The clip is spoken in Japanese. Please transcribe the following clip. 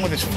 むでしょう